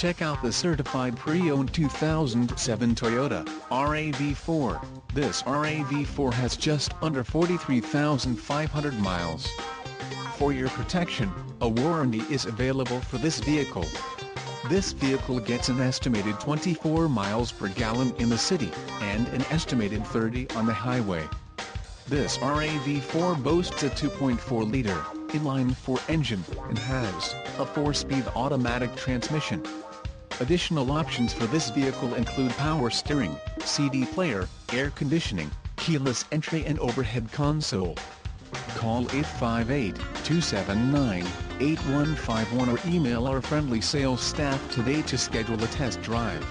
Check out the certified pre-owned 2007 Toyota RAV4. This RAV4 has just under 43,500 miles. For your protection, a warranty is available for this vehicle. This vehicle gets an estimated 24 miles per gallon in the city, and an estimated 30 on the highway. This RAV4 boasts a 2.4-liter, inline-four engine, and has a 4-speed automatic transmission. Additional options for this vehicle include power steering, CD player, air conditioning, keyless entry and overhead console. Call 858-279-8151 or email our friendly sales staff today to schedule a test drive.